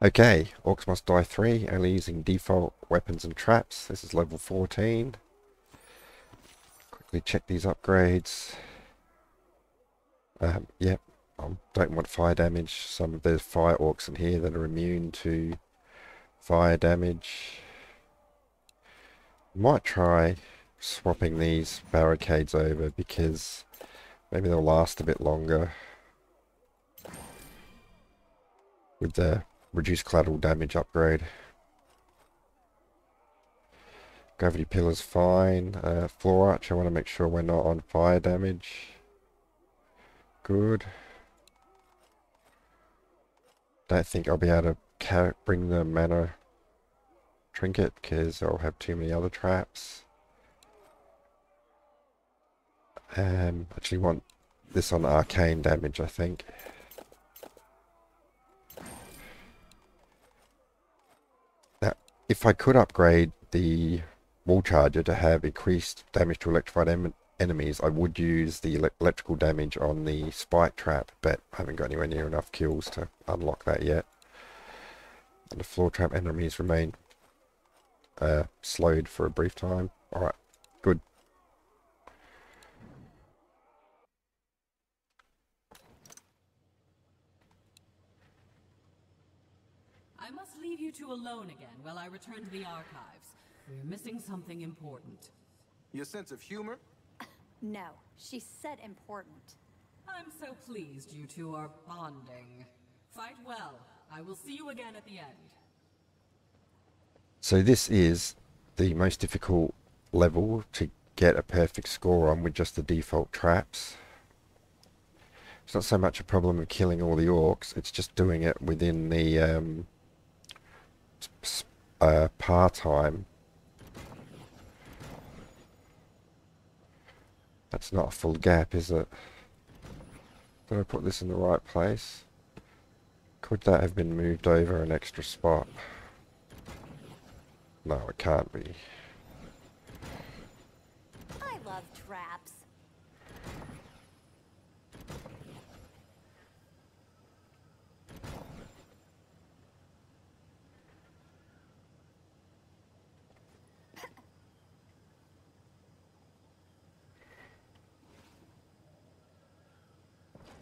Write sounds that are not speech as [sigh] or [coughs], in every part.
Okay, Orcs Must Die 3, only using default weapons and traps. This is level 14. Quickly check these upgrades. Um, yep, I don't want fire damage. Some There's fire orcs in here that are immune to fire damage. Might try swapping these barricades over because maybe they'll last a bit longer with the reduced collateral damage upgrade. Gravity pillar's fine. Uh, floor arch, I want to make sure we're not on fire damage. Good. Don't think I'll be able to bring the mana trinket because I'll have too many other traps. Um, actually want this on arcane damage, I think. If I could upgrade the wall charger to have increased damage to electrified em enemies, I would use the ele electrical damage on the spike trap, but I haven't got anywhere near enough kills to unlock that yet. And the floor trap enemies remain uh, slowed for a brief time. Alright, good. I must leave you alone again while I return to the archives. We're missing something important. Your sense of humor? [coughs] No, she said important. I'm so pleased you two are bonding. Fight well. I will see you again at the end. So this is the most difficult level to get a perfect score on with just the default traps. It's not so much a problem of killing all the orcs, it's just doing it within the um, uh, par time. That's not a full gap, is it? Did I put this in the right place? Could that have been moved over an extra spot? No, it can't be. I love traps.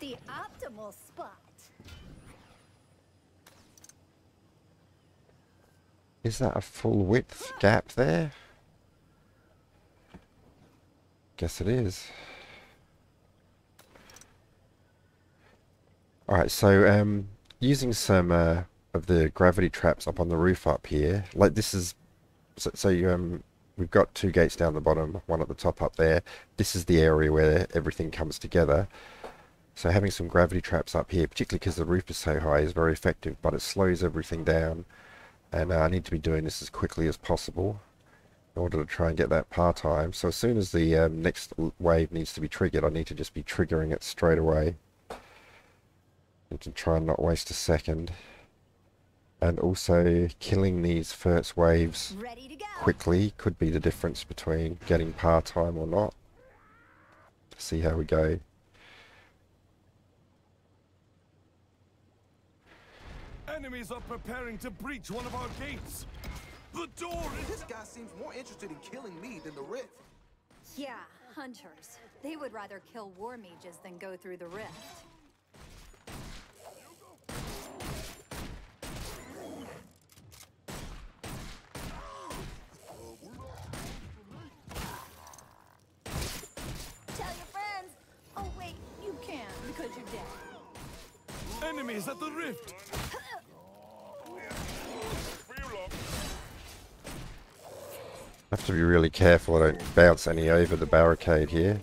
The optimal spot. Is that a full width gap there? Guess it is. Alright, so um, using some uh, of the gravity traps up on the roof up here, like this is, so, so you, um, we've got two gates down the bottom, one at the top up there. This is the area where everything comes together. So having some gravity traps up here, particularly because the roof is so high, is very effective, but it slows everything down. And uh, I need to be doing this as quickly as possible in order to try and get that par time. So as soon as the um, next wave needs to be triggered, I need to just be triggering it straight away. And to try and not waste a second. And also killing these first waves quickly could be the difference between getting par time or not. See how we go. Enemies are preparing to breach one of our gates. The door is... This guy seems more interested in killing me than the rift. Yeah, hunters. They would rather kill war mages than go through the rift. Tell your friends! Oh wait, you can't because you're dead. Enemies at the rift! Have to be really careful I don't bounce any over the barricade here.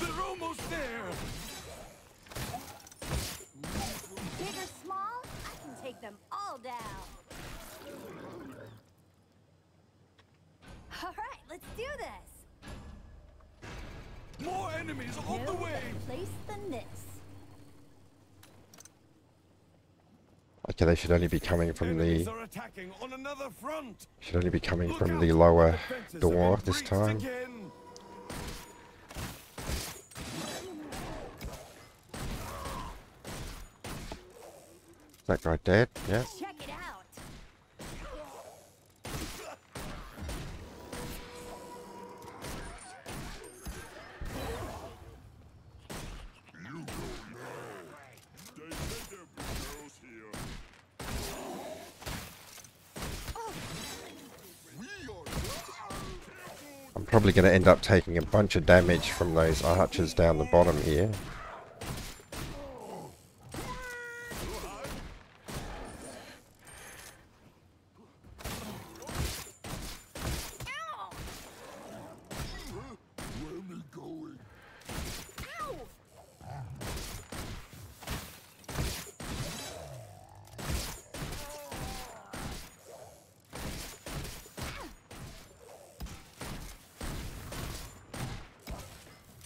They're almost there! Big or small, I can take them all down. All right, let's do. More enemies on the No way! place than this. Okay, they should only be coming from the should only be coming from the lower door this time. Is that guy dead? Yeah. Probably going to end up taking a bunch of damage from those archers down the bottom here. Ow! Ow! Wow. Anyone got a bandage? Hang on. Can we do that again? A minor setback.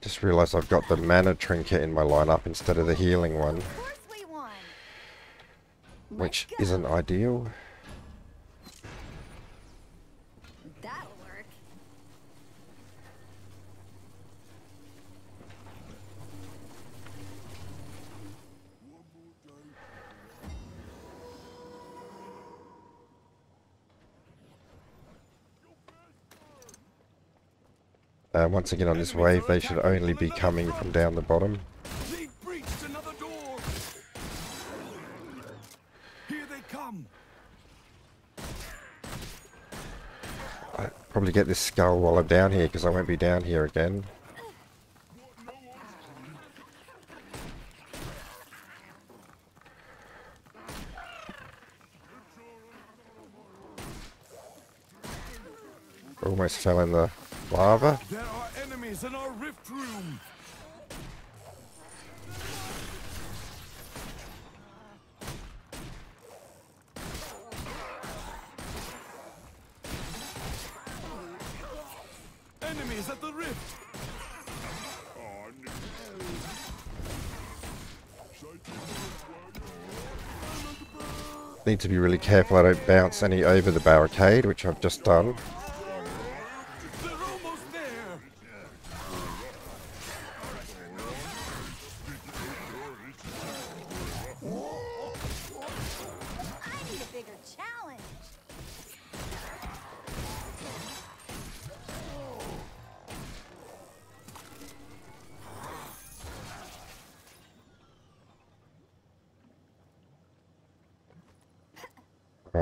Just realised I've got the mana trinket in my lineup instead of the healing one, Of course we won. Which go. isn't ideal. That'll work. Uh, once again on this wave, they should only be coming from down the bottom. They've breached another door. Here they come. I probably get this skull while I'm down here because I won't be down here again. Almost fell in the lava. There are enemies in our rift room. Enemies at the rift. Need to be really careful I don't bounce any over the barricade, which I've just done.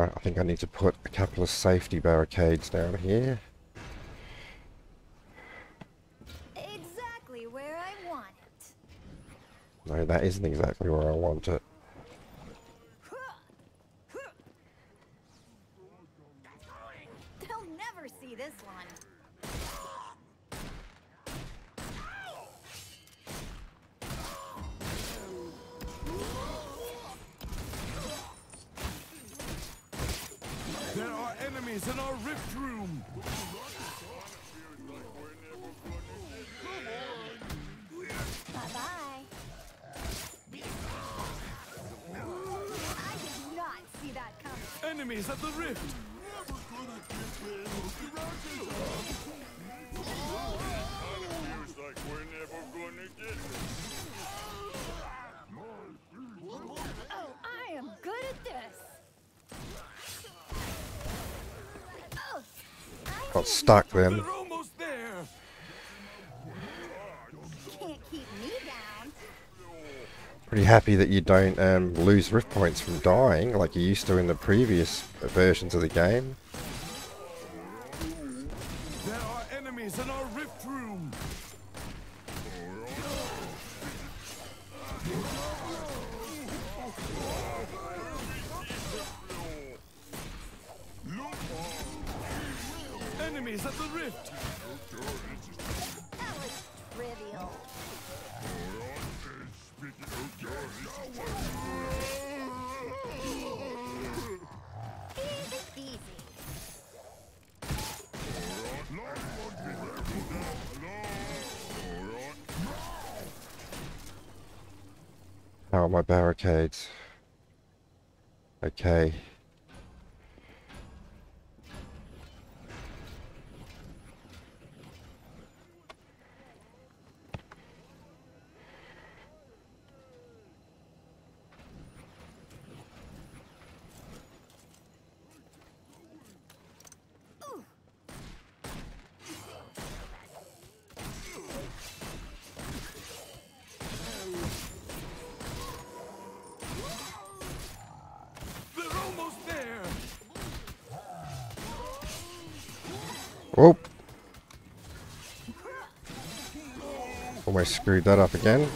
Right, I think I need to put a couple of safety barricades down here. Exactly where I want it. No, that isn't exactly where I want it. They'll never see this one. There are enemies in our rift room. Bye bye. I did not see that coming. Enemies at the rift. Got stuck then. They're almost there. can't keep me down. Pretty happy that you don't um, lose rift points from dying like you used to in the previous versions of the game. enemies at the rift! That was trivial. How are my barricades? Okay. Oh! oh Almost screwed that up again.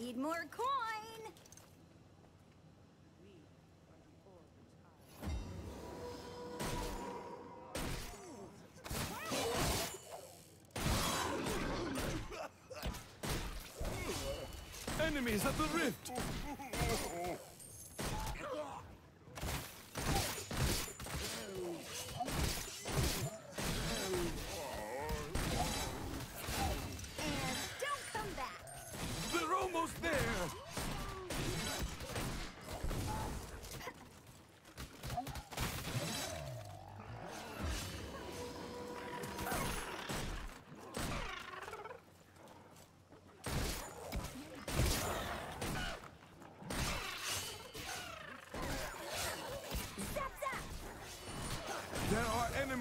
Need more coin. Enemies at the rift.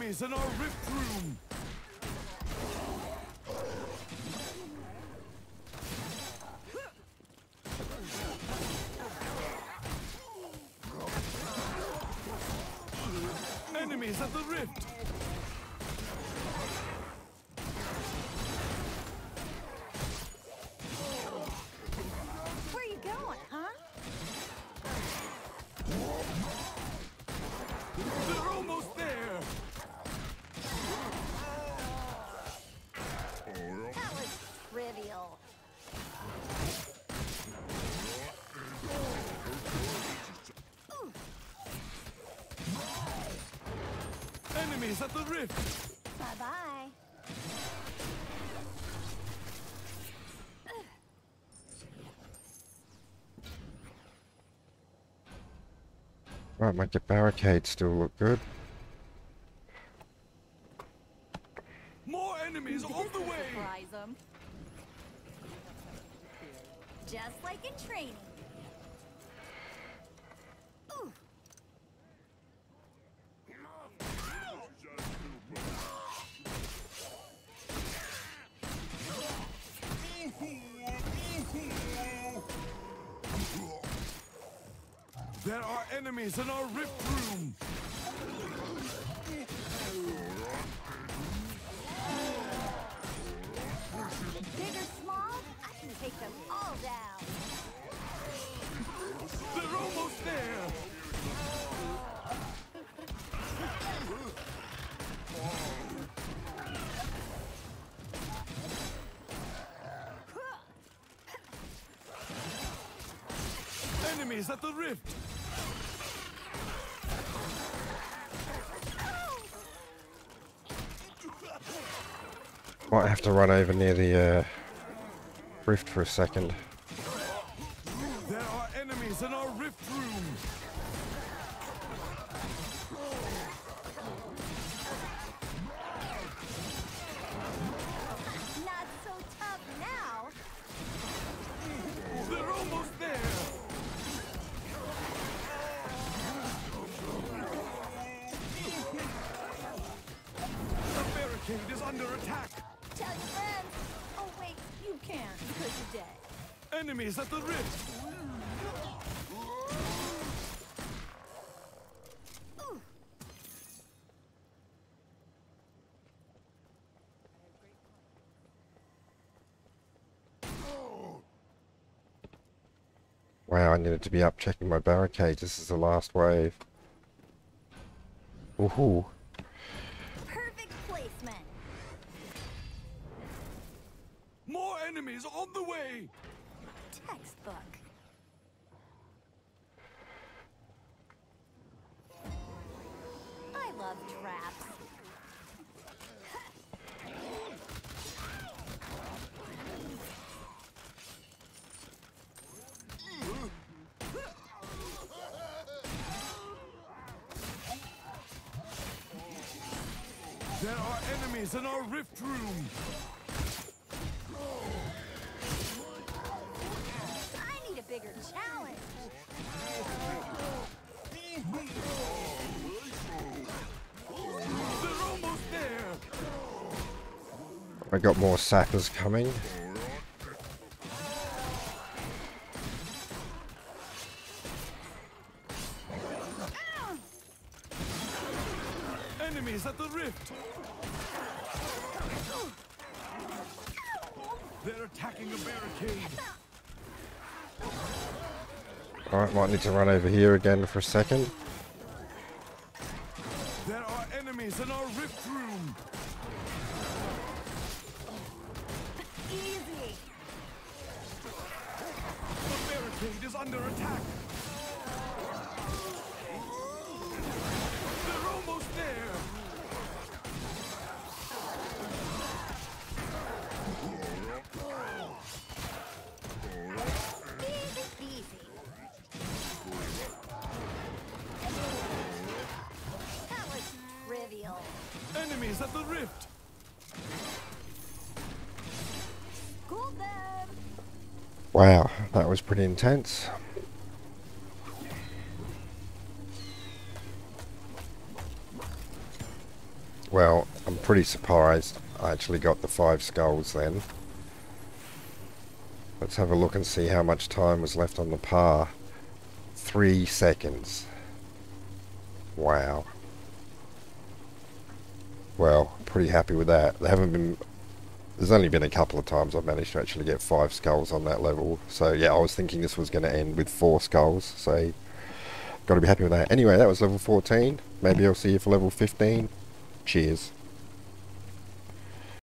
Enemies in our rift room. At the rift. Bye bye. Right, my barricades still look good. More enemies on the way. Surprise 'em. Just like in training. Enemies in our rift room. Big or small, I can take them all down. They're almost there. [laughs] Enemies at the rift. have to run over near the uh, rift for a second. There are enemies in our rift room. under attack! You can't because you're dead. Enemies at the rift! Wow, I needed to be up checking my barricades. This is the last wave. Woohoo. The way! Textbook. I love traps. There are enemies in our rift room! I got more sappers coming. Enemies at the rift! They're attacking a barricade! Alright, might need to run over here again for a second. At the rift! Cool. Wow, that was pretty intense. Well, I'm pretty surprised I actually got the five skulls then. Let's have a look and see how much time was left on the par. Three seconds. Wow. Well, pretty happy with that. They haven't been there's only been a couple of times I've managed to actually get five skulls on that level. So yeah, I was thinking this was going to end with four skulls. So got to be happy with that. Anyway, that was level 14. Maybe I'll see you for level 15. Cheers.